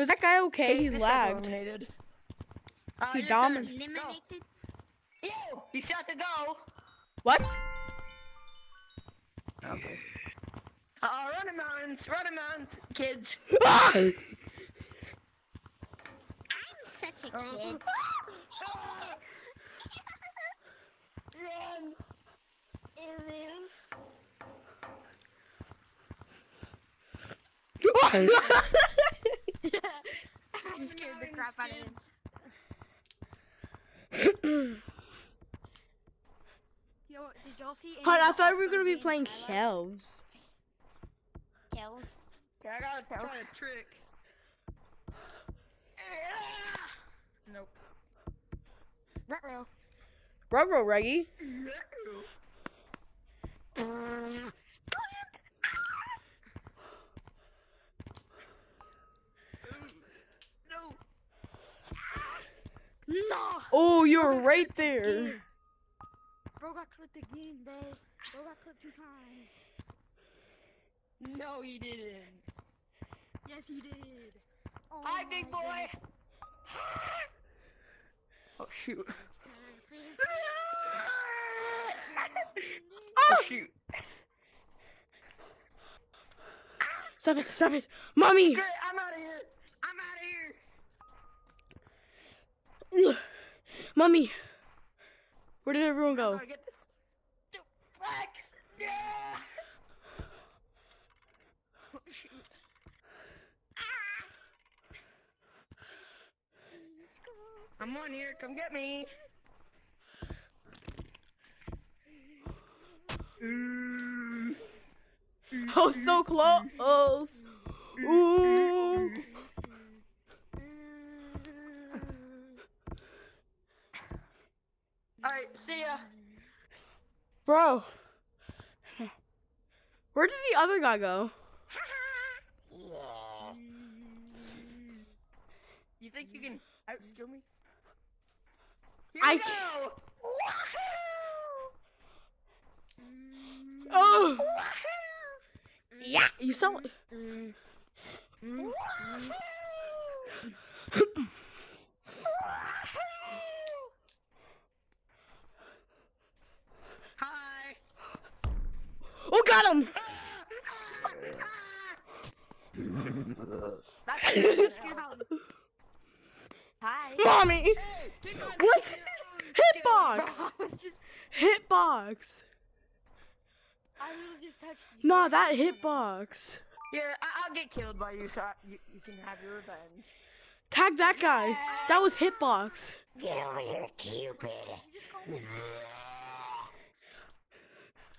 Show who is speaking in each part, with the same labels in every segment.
Speaker 1: Is that guy okay? He's
Speaker 2: This
Speaker 1: lagged.
Speaker 2: eliminated. Uh,
Speaker 1: He
Speaker 2: your
Speaker 1: domin-
Speaker 2: turn. Go.
Speaker 3: Eliminated.
Speaker 2: You! You still have to go.
Speaker 1: What?
Speaker 2: Okay. Uh, running mountains, running mountains, kids.
Speaker 1: Ah!
Speaker 3: I'm such a
Speaker 2: Uh,
Speaker 3: kid.
Speaker 2: Run!
Speaker 3: I scared the crap out of him.
Speaker 4: Yo, did y'all see? any
Speaker 1: Hold on, I thought we were gonna be playing
Speaker 4: highlights?
Speaker 1: shelves.
Speaker 3: Kills.
Speaker 2: Okay, I gotta try a trick. Nope.
Speaker 3: Ruh-roh.
Speaker 1: Rubro Reggie.
Speaker 2: No.
Speaker 1: Oh, you're right there.
Speaker 4: Bro got clipped again, bro. Bro got clipped two times.
Speaker 2: No, he didn't.
Speaker 4: Yes, he did. Oh
Speaker 2: Hi, big boy.
Speaker 4: goodness.
Speaker 2: Oh shoot. Oh shoot.
Speaker 1: Stop it, stop it. Mommy!
Speaker 2: Great, I'm out of here. I'm out of here.
Speaker 1: Ugh. Mommy! Where did everyone go?
Speaker 2: gonna get this. Flex. Yeah. Shoot. I'm on here. Come get me.
Speaker 1: Oh, so close. Ooh.
Speaker 2: All right. See ya.
Speaker 1: Bro. Where did the other guy go?
Speaker 2: You think you can outskill me? Here
Speaker 1: I
Speaker 2: we
Speaker 1: ca-
Speaker 2: go.
Speaker 1: Oh!
Speaker 2: Wahoo!
Speaker 1: Yeah! You sound like.
Speaker 2: Wahoo! Hi.
Speaker 1: Oh, got him!
Speaker 3: Hi.
Speaker 1: Mommy!
Speaker 2: Hey,
Speaker 1: What? Hitbox! Hitbox!
Speaker 4: I literally just touched you.
Speaker 1: Nah, that hitbox.
Speaker 2: Here, I- I'll get killed by you, so I- you, you can have your revenge.
Speaker 1: Tag that guy. That was hitbox.
Speaker 5: Get over here, Cupid.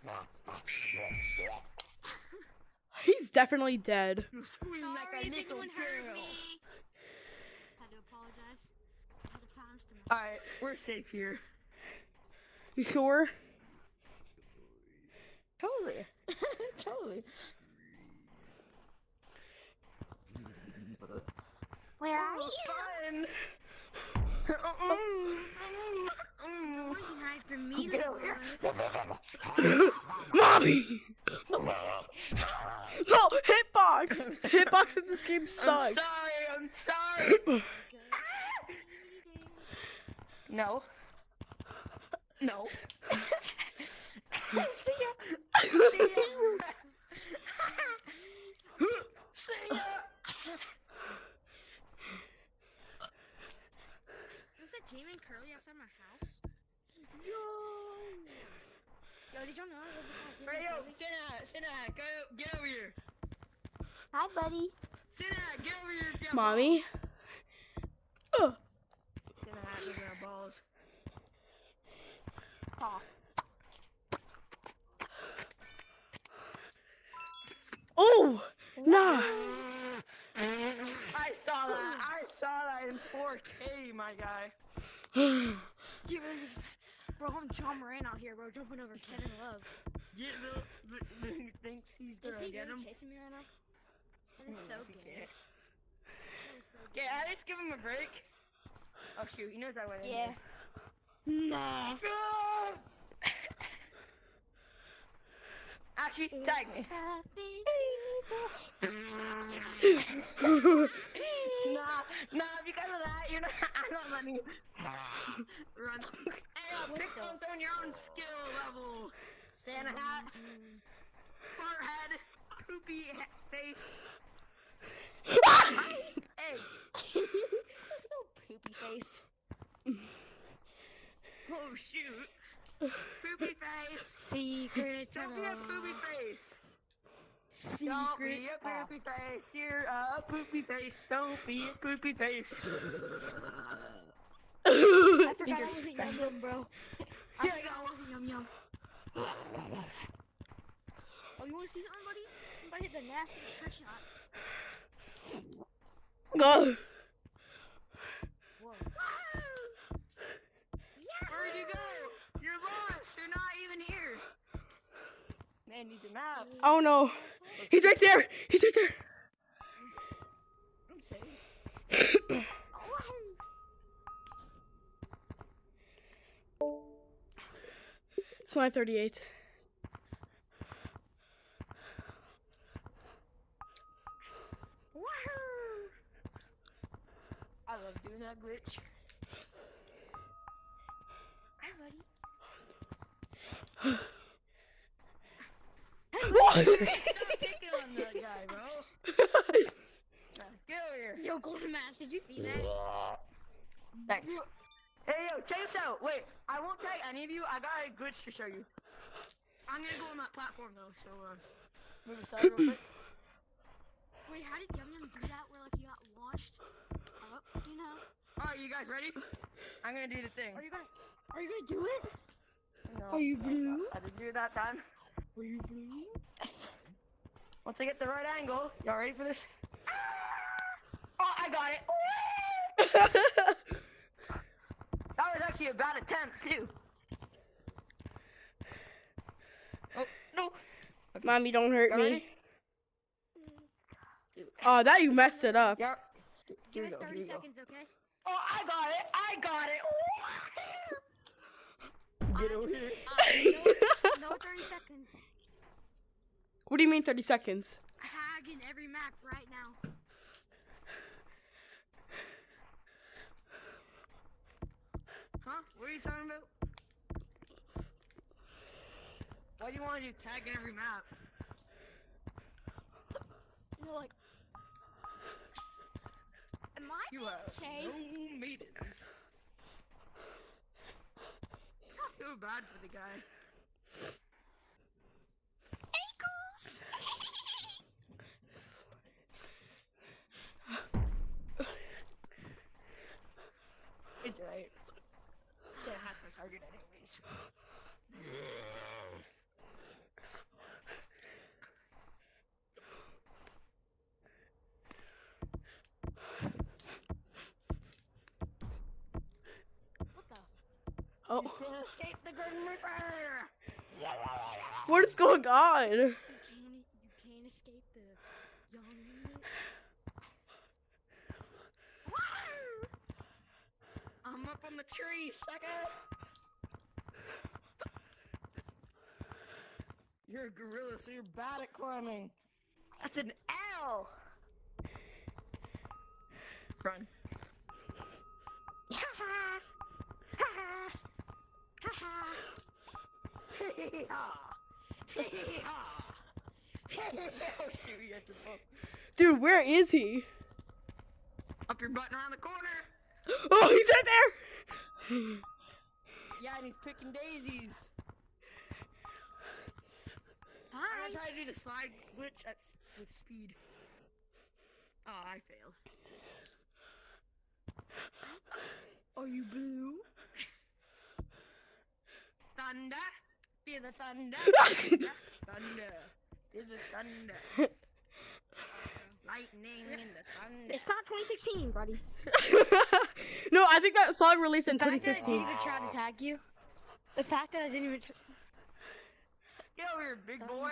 Speaker 1: He's definitely dead.
Speaker 2: You scream
Speaker 3: Sorry
Speaker 2: like a
Speaker 3: if
Speaker 2: little
Speaker 3: anyone hurt
Speaker 2: girl.
Speaker 3: me.
Speaker 4: Had to apologize. Had of times to
Speaker 2: Alright, we're safe here.
Speaker 1: You sure?
Speaker 2: Totally. totally.
Speaker 3: Where are
Speaker 2: Oh,
Speaker 3: you?
Speaker 2: fun. Oh.
Speaker 3: No one hide from me.
Speaker 2: Get over here.
Speaker 1: Mommy! No, hitbox! Hitbox in this game
Speaker 2: I'm
Speaker 1: sucks.
Speaker 2: sorry, I'm sorry. no. No. See ya. See ya. See ya.
Speaker 4: Was that Jamie and Curly outside my house? Yo! Yo, did y'all know I live beside Jamie
Speaker 2: Hey, yo,
Speaker 4: Curly?
Speaker 2: Sinna, Sinna, go, get over here.
Speaker 3: Hi, buddy.
Speaker 2: Sinna, get over here. if you have
Speaker 1: Mommy?
Speaker 2: balls.
Speaker 1: Ugh.
Speaker 2: Sinna, look at our balls.
Speaker 3: Aw.
Speaker 1: Oh! Nah.
Speaker 2: I saw that. I saw that in 4K, my guy.
Speaker 4: Dude, really just- Bro, I'm Ja Morant out here, bro, jumping over Kevin Love.
Speaker 2: Yeah, the, the, the who thinks he's
Speaker 4: Is
Speaker 2: gonna
Speaker 4: he
Speaker 2: get
Speaker 4: really
Speaker 2: him.
Speaker 4: chasing me right now? That is so
Speaker 2: He
Speaker 4: gay.
Speaker 2: can't.
Speaker 4: That is so
Speaker 2: Okay,
Speaker 4: gay.
Speaker 2: at least give him a break. Oh shoot, he knows I went in
Speaker 3: Yeah.
Speaker 4: Nah.
Speaker 2: there. Actually, tag me.
Speaker 3: Happy
Speaker 2: No. you're not. I'm not letting you run. Hey, uh, pick ones on your own skill level. Santa hat, forehead, poopy he- face. hey, no poopy face. Oh shoot! Poopy face.
Speaker 4: Secret
Speaker 2: Don't be a poopy face. Don't be a poopy face. You're a poopy face. Don't be a poopy face.
Speaker 4: I forgot I wasn't yum yum, bro. I
Speaker 2: Here I
Speaker 4: forgot I wasn't yum yum. Oh, you want to see something, buddy? I'm about to hit the nasty trick shot.
Speaker 1: Go.
Speaker 4: Whoa.
Speaker 2: Where'd you go? You're lost. You're not even here. Man needs a map.
Speaker 1: Oh no. He's right there. He's right there.
Speaker 2: I'm saying.
Speaker 1: It's 938.
Speaker 2: I love doing that glitch.
Speaker 4: Hi, buddy.
Speaker 1: What?
Speaker 2: Stop picking on that guy, bro. Get over here.
Speaker 4: Yo, Golden Mask, did you see that?
Speaker 2: Thanks. Hey, yo, check this out. Wait, I won't tag any of you. I got a glitch to show you. I'm gonna go on that platform though, so uh, move aside real quick.
Speaker 4: Wait, how did Yum Yum do that where, like, he got launched up, you know?
Speaker 2: All right, you guys ready? I'm gonna do the thing.
Speaker 4: Are you gonna, are you gonna do it?
Speaker 2: No,
Speaker 4: Are you blue?
Speaker 2: I didn't do it that time.
Speaker 4: Are you blue?
Speaker 2: Once I get the right angle, y'all ready for this? Ah! Oh, I got it. That was actually a bad attempt too. Oh no!
Speaker 1: Mommy, don't hurt me. Oh, that you messed it up.
Speaker 2: Y'all.
Speaker 4: Give
Speaker 2: Here
Speaker 4: us
Speaker 2: we go,
Speaker 4: 30
Speaker 2: here we go.
Speaker 4: seconds, okay?
Speaker 2: Oh, I got it! I got it! Get over here.
Speaker 4: Uh, no, no 30 seconds.
Speaker 1: What do you mean 30 seconds?
Speaker 4: Hag in every map right now.
Speaker 2: Huh? What are you talking about? Why do you want to do tag in every map?
Speaker 4: No, like. Am I
Speaker 2: You
Speaker 4: being
Speaker 2: have
Speaker 4: chased?
Speaker 2: no maidens. I feel bad for the guy.
Speaker 4: Ankles!
Speaker 2: It's alright. Can't hack my target anyways.
Speaker 1: Oh,
Speaker 2: Can't escape the Grim Reaper!
Speaker 1: what is going on?
Speaker 4: You can't, you can't escape the.
Speaker 2: I'm up on the tree, sucker! You're a gorilla, so you're bad at climbing. That's an L! Run. Oh shoot, he has.
Speaker 1: Dude, where is he?
Speaker 2: Up your butt around the corner!
Speaker 1: Oh, he's right there.
Speaker 2: Yeah, and he's picking daisies. I'm
Speaker 4: Hi.
Speaker 2: gonna try to do the slide glitch at with speed. Oh, I failed.
Speaker 4: Are you blue?
Speaker 2: Thunder, feel the thunder. thunder, thunder, feel the thunder. Lightning in the thunder.
Speaker 4: It's not 2016, buddy.
Speaker 1: no, I think that song released in
Speaker 4: The fact that I
Speaker 1: 2015.
Speaker 4: didn't even try to tag you. The fact that I didn't even. Tr-
Speaker 2: Get over here, big boy.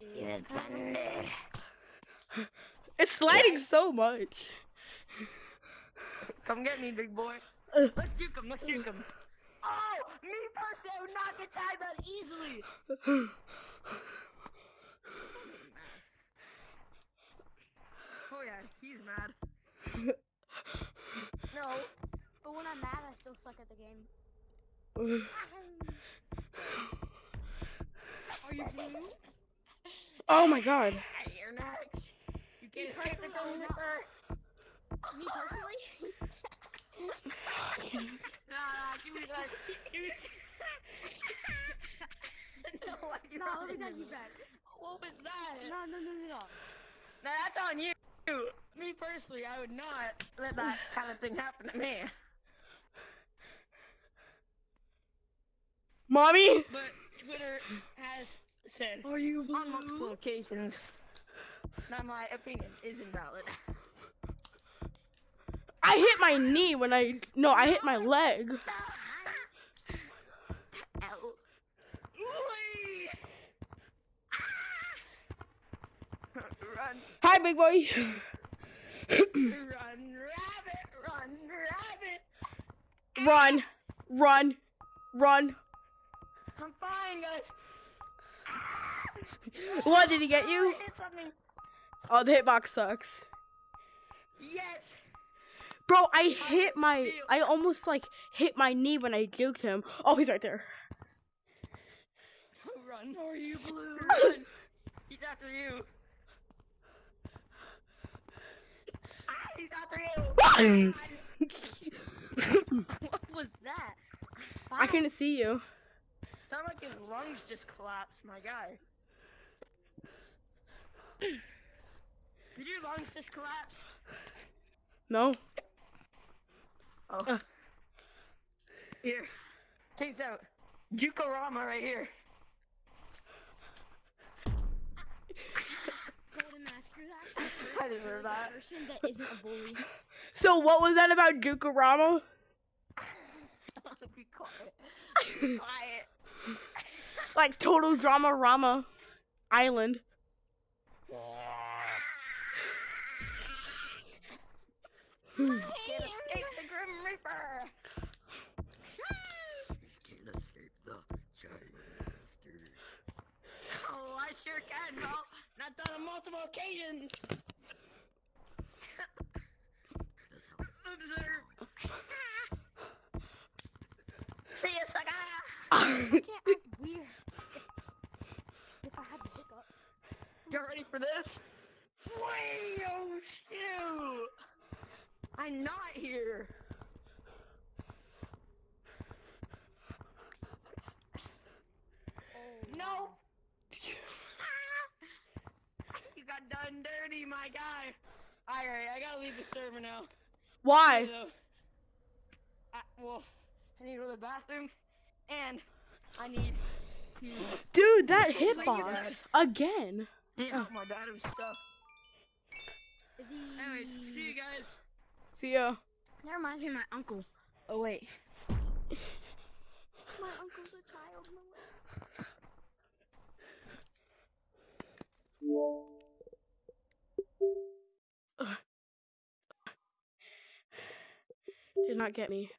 Speaker 5: The thunder.
Speaker 1: It's sliding so much.
Speaker 2: Come get me, big boy. Let's juke him, let's juke him. Oh, me personally, I would not get tagged that easily. Oh yeah, he's mad.
Speaker 4: No, but when I'm mad, I still suck at the game. Are you blue?
Speaker 1: Oh my god.
Speaker 2: You're next. You can't
Speaker 4: Me
Speaker 2: escape the
Speaker 4: personally,
Speaker 2: Grim
Speaker 4: I'm not-
Speaker 2: Reaper.
Speaker 4: Me personally?
Speaker 2: Nah, nah, give me that. Give me no, why
Speaker 4: no, let me
Speaker 2: running
Speaker 4: you back.
Speaker 2: What was that?
Speaker 4: No, no, no, no, no.
Speaker 2: Now that's on you. Me personally, I would not let that kind of thing happen to me.
Speaker 1: Mommy?
Speaker 2: But Twitter has said
Speaker 1: Are you
Speaker 2: on multiple occasions that my opinion is invalid.
Speaker 1: I hit my knee when I. No, I hit my leg.
Speaker 2: Run,
Speaker 1: Hi, big boy.
Speaker 2: run, rabbit, run, rabbit.
Speaker 1: run, run, run.
Speaker 2: I'm fine, guys.
Speaker 1: What did he get you? Oh, the hitbox sucks.
Speaker 2: Yes.
Speaker 1: Bro, I hit my. I almost like hit my knee when I juked him. Oh, he's right there.
Speaker 2: Run for you, Blue. Run. He's after you. Ah, he's after you.
Speaker 4: What was that?
Speaker 1: I couldn't see you.
Speaker 2: Sound like his lungs just collapsed, my guy. Did your lungs just collapse?
Speaker 1: No.
Speaker 2: Oh.
Speaker 1: Uh.
Speaker 2: Here. Check this out. Jukorama right here.
Speaker 4: Golden Master, that's the
Speaker 2: I deserve that.
Speaker 4: that isn't a bully.
Speaker 1: So what was that about Dukarama?
Speaker 2: Be quiet. Quiet.
Speaker 1: Like total drama rama island.
Speaker 2: Can't escape the Grim Reaper.
Speaker 5: Can't escape the giant monster.
Speaker 2: Oh, I sure can, bro. Not done on multiple occasions. Observe. See ya, sucker.
Speaker 4: I can't act weird. If I had the hiccups.
Speaker 2: You ready for this? Wait, oh shoot! I'm not here. No. you got done dirty, my guy. Alright, I gotta leave the server now.
Speaker 1: Why?
Speaker 2: So, I, well, I need to go to the bathroom, and I need to
Speaker 1: Dude, that hitbox again.
Speaker 2: Yeah, out my bad of stuff.
Speaker 4: Is he?
Speaker 2: Anyways, see you guys.
Speaker 1: See ya.
Speaker 4: That reminds me of my uncle.
Speaker 2: Oh wait.
Speaker 4: My uncle's
Speaker 1: Did not get me.